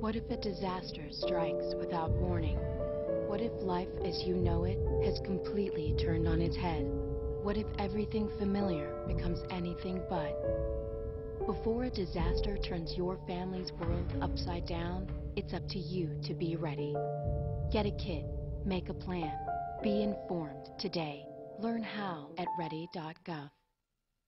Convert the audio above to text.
What if a disaster strikes without warning? What if life as you know it has completely turned on its head? What if everything familiar becomes anything but? Before a disaster turns your family's world upside down, it's up to you to be ready. Get a kit, make a plan, be informed today. Learn how at ready.gov.